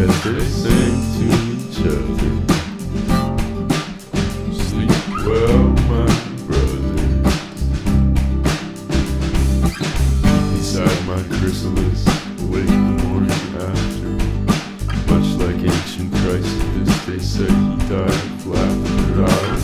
as they sang to each other. Sleep well, my brothers. Inside my chrysalis, awake the morning after. Much like ancient Chrysippus, they say he died flat on the